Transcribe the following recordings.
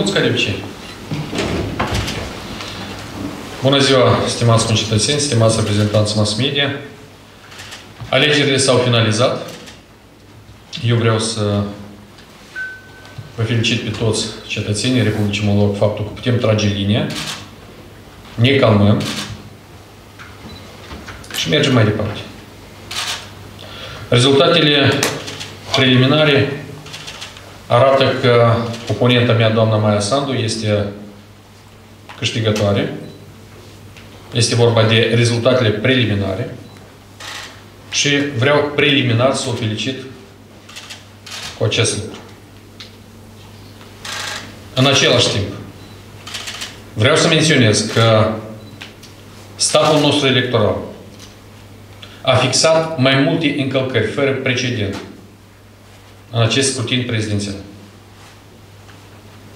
Mulți ca de obicei. Bună ziua, stimați concetățeni, stimați reprezentanți mass media. Alegerile s-au finalizat. Eu vreau să vă felicit pe toți cetățenii Republicii Moldova cu faptul că putem trage linia, ne calmăm și mergem mai departe. Rezultatele preliminare arată că oponenta mea, doamna Maia Sandu, este câștigătoare. Este vorba de rezultatele preliminare. Și vreau preliminar să o felicit cu acest lucru. În același timp, vreau să menționez că statul nostru electoral a fixat mai multe încălcări fără precedent în acest scrutin prezidențial.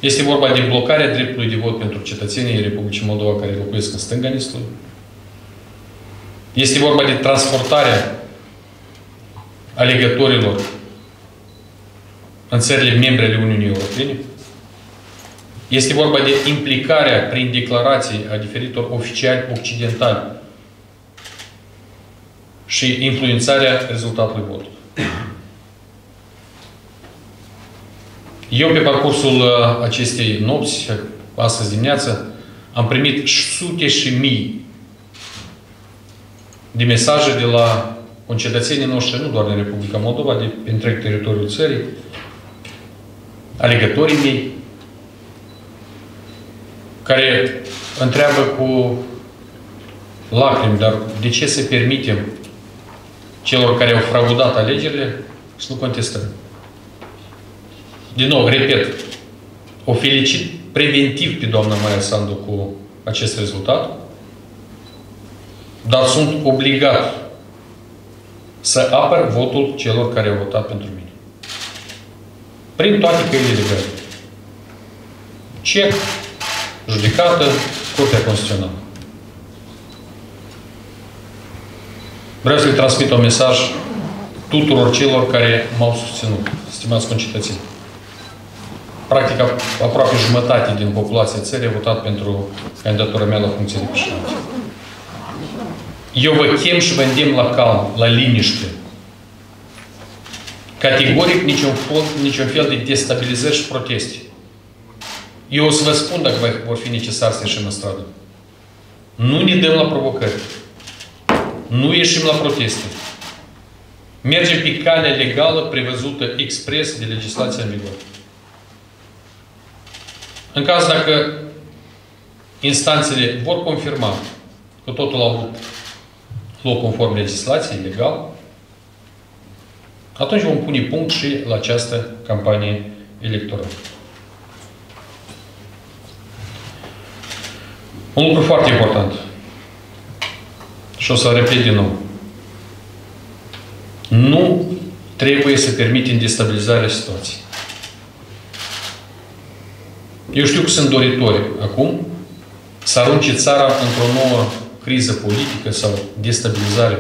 Este vorba de blocarea dreptului de vot pentru cetățenii Republicii Moldova care locuiesc în stânga Nistului. Este vorba de transportarea alegătorilor în țările membre ale Uniunii Europene. Este vorba de implicarea prin declarații a diferitor oficiali occidentali și influențarea rezultatului votului. Eu, pe parcursul uh, acestei nopți, astăzi dimineață, am primit sute și mii de mesaje de la concetățenii noștri, nu doar din Republica Moldova, de pe întreg teritoriul țării, alegătorii mei, care întreabă cu lacrimi, dar de ce să permitem celor care au fraudat alegerile să nu contestăm? Din nou, repet, o felicit preventiv pe doamna Maria Sandu cu acest rezultat, dar sunt obligat să apăr votul celor care au votat pentru mine. Prin toate căile legale. Cec, judecată, Curtea Constituțională. Vreau să-i transmit un mesaj tuturor celor care m-au susținut, stimați concetățeni. Practic, aproape jumătate din populația țării a votat pentru candidatura mea la funcție de președinte. Eu vă chem și vă îndemn la calm, la liniște. Categoric niciun fel, niciun fel de destabilizări și proteste. Eu o să vă spun dacă vor fi necesar să ieșim în stradă. Nu ne dăm la provocări. Nu ieșim la proteste. Mergem pe calea legală prevăzută expres de legislația în vigoare. În caz dacă instanțele vor confirma că totul a avut loc conform legislației, legal, atunci vom pune punct și la această campanie electorală. Un lucru foarte important. Și o să repet din nou. Nu trebuie să permitem destabilizarea situației. Eu știu că sunt doritori acum să arunce țara într-o nouă criză politică sau destabilizare.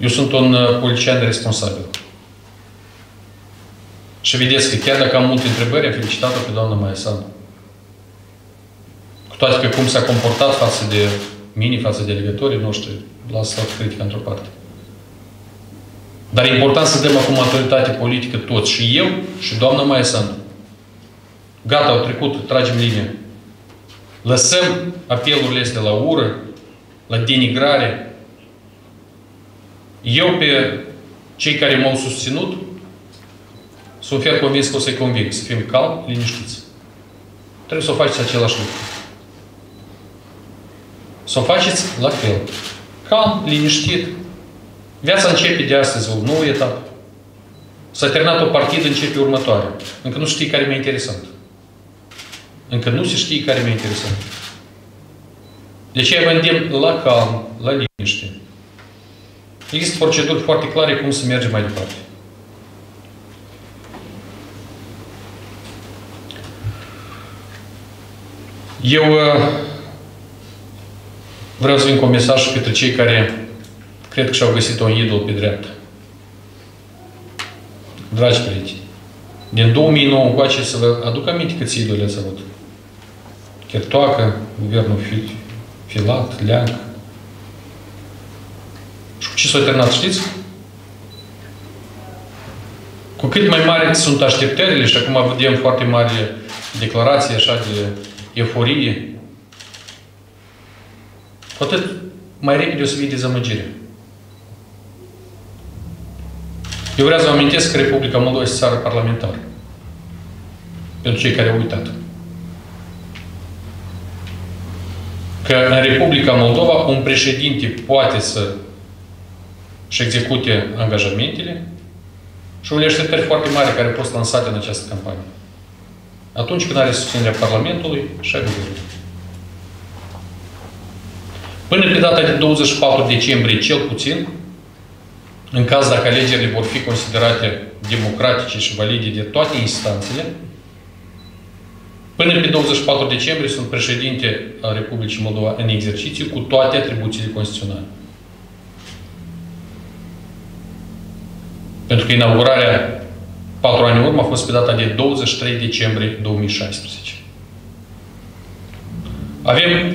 Eu sunt un uh, politician responsabil. Și vedeți că chiar dacă am multe întrebări, am felicitat-o pe doamna Maesan. Cu toate că cum s-a comportat față de mine, față de legătorii noștri, lasă critica într-o parte. Dar e important să dăm acum autoritate politică toți, și eu, și doamna Maesan. Gata, au trecut, tragem linie. Lăsăm apelurile astea la ură, la denigrare. Eu pe cei care m-au susținut sunt fer convins că o să-i conving să fim calm, liniștiți. Trebuie să o faceți același lucru. Să o faceți la fel. Calm, liniștit. Viața începe de astăzi o nouă etapă. S-a terminat o partidă, începe următoare. Încă nu știi care mi-e interesant. Încă nu se știe care mi-e interesant. De aceea vă îndemn la calm, la liniște. Există proceduri foarte clare cum să mergem mai departe. Eu uh, vreau să vin cu un mesaj pentru cei care cred că și-au găsit un idol pe dreapta. Dragi prieteni, Din 2009 încoace să vă aduc aminte câți idoli ați avut. Chertoacă, guvernul Filat, Leanc. Și cu ce s-a terminat, știți? Cu cât mai mari sunt așteptările și acum vedem foarte mari declarații așa de euforie, cu atât mai repede o să fie dezamăgire. Eu vreau să vă amintesc că Republica Moldova este țară parlamentară. Pentru cei care au uitat. Că în Republica Moldova un președinte poate să și execute angajamentele și unele așteptări foarte mari care pot lansate în această campanie. Atunci când are susținerea Parlamentului și a Guvernului. Până pe data de 24 decembrie, cel puțin, în caz dacă alegerile vor fi considerate democratice și valide de toate instanțele, până pe 24 decembrie sunt președinte al Republicii Moldova în exercițiu cu toate atribuțiile constituționale. Pentru că inaugurarea patru ani în urmă a fost pe data de 23 decembrie 2016. Avem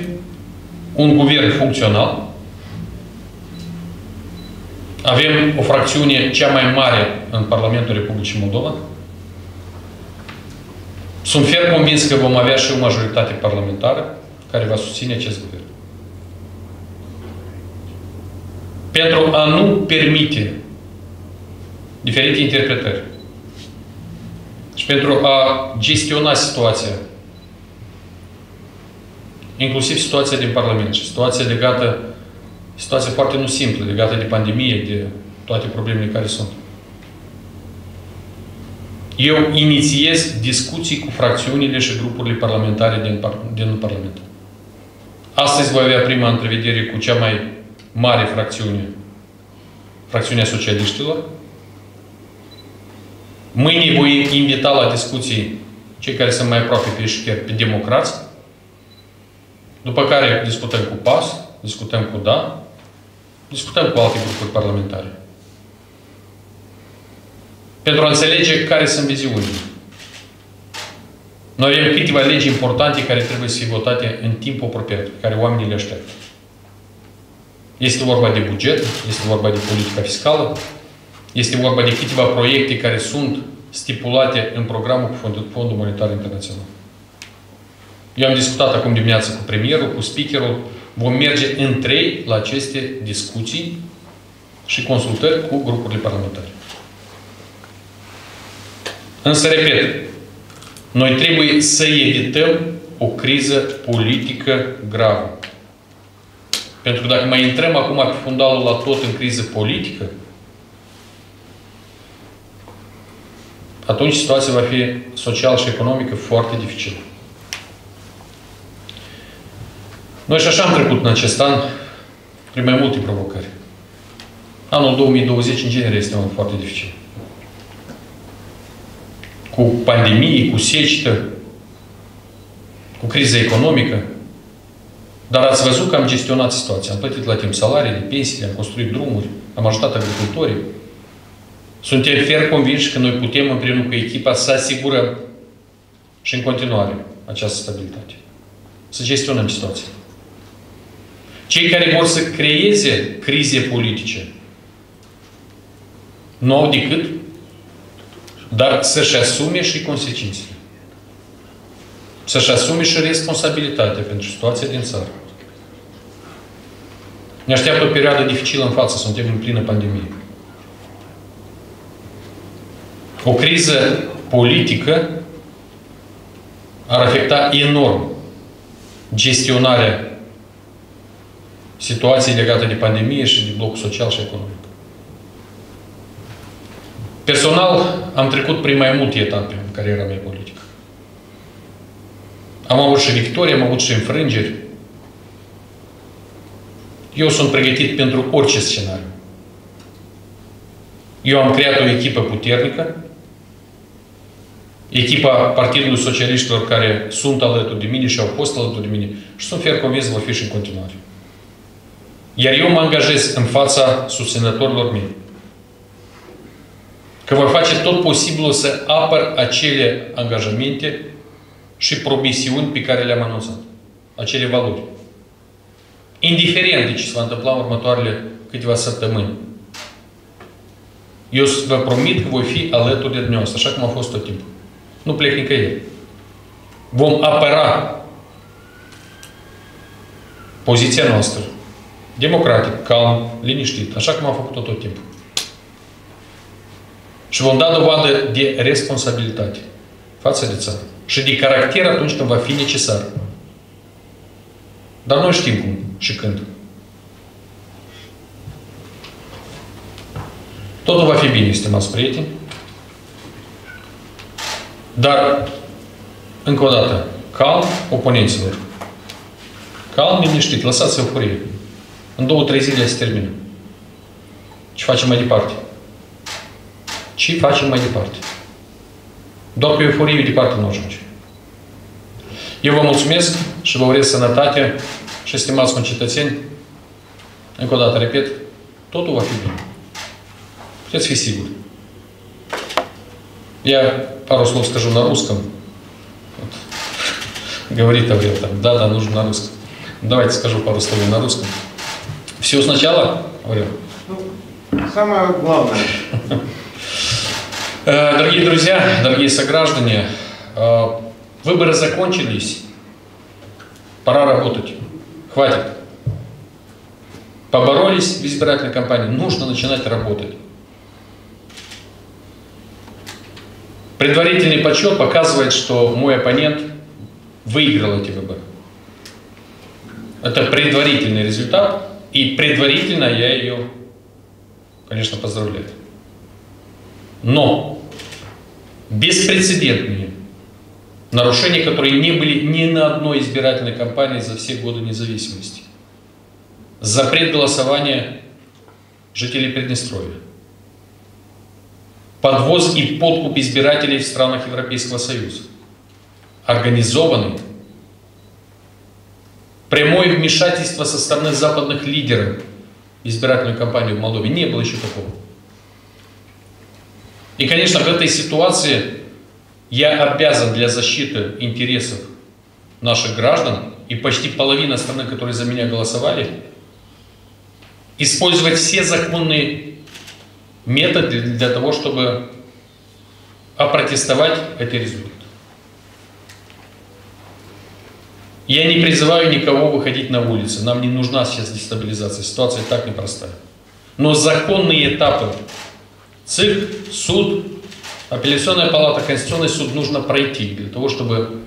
un guvern funcțional, avem o fracțiune cea mai mare în Parlamentul Republicii Moldova. Sunt ferm convins că vom avea și o majoritate parlamentară care va susține acest guvern. Pentru a nu permite diferite interpretări și pentru a gestiona situația, inclusiv situația din Parlament și situația legată situație foarte nu simplă, legată de pandemie, de toate problemele care sunt. Eu inițiez discuții cu fracțiunile și grupurile parlamentare din, din Parlament. Astăzi voi avea prima întrevedere cu cea mai mare fracțiune, fracțiunea socialiștilor. Mâine voi invita la discuții cei care sunt mai aproape pe chiar pe democrați. După care discutăm cu PAS, discutăm cu DA, discutăm cu alte grupuri parlamentare. Pentru a înțelege care sunt viziunile. Noi avem câteva legi importante care trebuie să fie votate în timp apropiat, pe care oamenii le așteaptă. Este vorba de buget, este vorba de politica fiscală, este vorba de câteva proiecte care sunt stipulate în programul cu Fondul, Fondul Monetar Internațional. Eu am discutat acum dimineață cu premierul, cu speakerul, vom merge în trei la aceste discuții și consultări cu grupurile parlamentare. Însă, repet, noi trebuie să evităm o criză politică gravă. Pentru că dacă mai intrăm acum pe fundalul la tot în criză politică, atunci situația va fi social și economică foarte dificilă. Noi și așa am trecut în acest an prin mai multe provocări. Anul 2020, în genere, este un an foarte dificil. Cu pandemie, cu secetă, cu criză economică. Dar ați văzut că am gestionat situația. Am plătit la timp salariile, pensiile, am construit drumuri, am ajutat agricultorii. Suntem fer convinși că noi putem împreună cu echipa să asigurăm și în continuare această stabilitate. Să gestionăm situația. Cei care vor să creeze crize politice nu au decât dar să-și asume și consecințele. Să-și asume și responsabilitatea pentru situația din țară. Ne așteaptă o perioadă dificilă în față, suntem în plină pandemie. O criză politică ar afecta enorm gestionarea situații legate de pandemie și de blocul social și economic. Personal, am trecut prin mai multe etape în cariera mea politică. Am avut și victorii, am avut și înfrângeri. Eu sunt pregătit pentru orice scenariu. Eu am creat o echipă puternică, echipa Partidului Socialiștilor care sunt alături de mine și au fost alături de mine și sunt fier convins vor fi și în continuare. Iar eu mă angajez în fața susținătorilor mei că voi face tot posibilul să apăr acele angajamente și promisiuni pe care le-am anunțat. Acele valori. Indiferent de ce se va întâmpla în următoarele câteva săptămâni. Eu vă promit că voi fi alături de dumneavoastră, așa cum a fost tot timpul. Nu plec nicăieri. Vom apăra poziția noastră, democratic, calm, liniștit, așa cum am făcut-o tot timpul. Și vom da dovadă de responsabilitate față de țară. Și de caracter atunci când va fi necesar. Dar noi știm cum și când. Totul va fi bine, stimați prieteni. Dar, încă o dată, calm oponenților. Calm, liniștit, lăsați euforie. În două, trei zile se termină. Ce facem mai departe? Ce facem mai departe? Doar cu euforie departe nu ajunge. Eu vă mulțumesc și vă urez sănătate și stimați concetățeni. Încă o dată, repet, totul va fi bine. Puteți fi siguri. Я пару слов скажу на русском. Вот. Говорит Аврил там, да, да, нужно на русском. Давайте скажу пару слов на русском. Все сначала, Аврил? Ну, самое главное. Э, дорогие друзья, дорогие сограждане, э, выборы закончились. Пора работать. Хватит. Поборолись в избирательной кампании. Нужно начинать работать. Предварительный подсчет показывает, что мой оппонент выиграл эти выборы. Это предварительный результат, и предварительно я ее, конечно, поздравляю. Но беспрецедентные нарушения, которые не были ни на одной избирательной кампании за все годы независимости. Запрет голосования жителей Приднестровья. Подвоз и подкуп избирателей в странах Европейского Союза. Организованный прямое вмешательство со стороны западных лидеров в избирательную кампанию в Молдове. Не было еще такого. И, конечно, в этой ситуации я обязан для защиты интересов наших граждан и почти половина страны, которые за меня голосовали, использовать все законные методы для того, чтобы опротестовать эти результаты. Я не призываю никого выходить на улицы. Нам не нужна сейчас дестабилизация. Ситуация так непростая. Но законные этапы ЦИК, суд, апелляционная палата, Конституционный суд нужно пройти для того, чтобы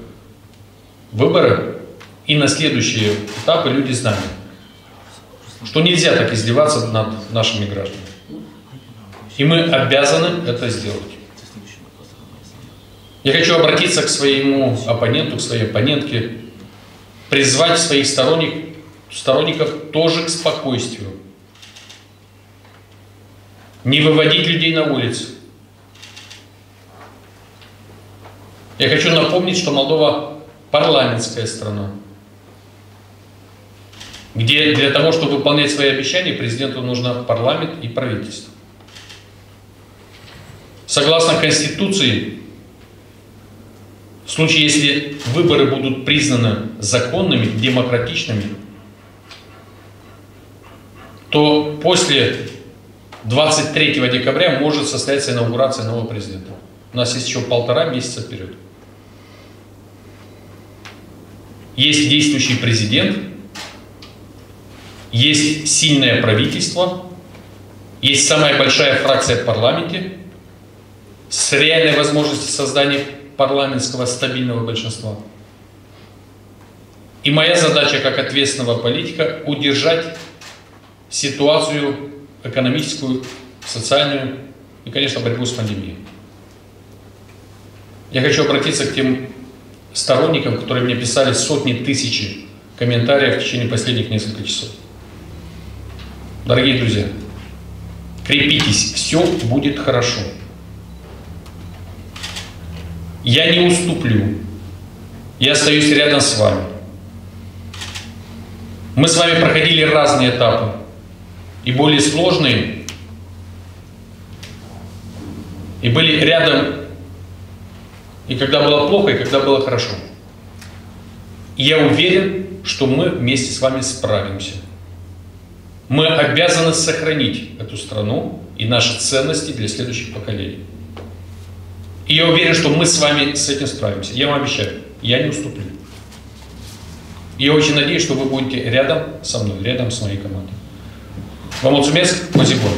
выборы и на следующие этапы люди знали, что нельзя так издеваться над нашими гражданами. И мы обязаны это сделать. Я хочу обратиться к своему оппоненту, к своей оппонентке, призвать своих сторонник, сторонников тоже к спокойствию. Не выводить людей на улицы. Я хочу напомнить, что Молдова парламентская страна, где для того, чтобы выполнять свои обещания, президенту нужно парламент и правительство. Согласно Конституции, в случае, если выборы будут признаны законными, демократичными, то после 23 декабря может состояться инаугурация нового президента. У нас есть еще полтора месяца вперед. Есть действующий президент, есть сильное правительство, есть самая большая фракция в парламенте с реальной возможностью создания парламентского стабильного большинства. И моя задача как ответственного политика удержать ситуацию экономическую, социальную и, конечно, борьбу с пандемией. Я хочу обратиться к тем сторонникам, которые мне писали сотни тысяч комментариев в течение последних нескольких часов. Дорогие друзья, крепитесь, все будет хорошо. Я не уступлю. Я остаюсь рядом с вами. Мы с вами проходили разные этапы. И более сложные, И были рядом и когда было плохо, и когда было хорошо. Я уверен, что мы вместе с вами справимся. Мы обязаны сохранить эту страну и наши ценности для следующих поколений. И я уверен, что мы с вами с этим справимся. Я вам обещаю, я не уступлю. Я очень надеюсь, что вы будете рядом со мной, рядом с моей командой. Вам Муцумецк, Козибор.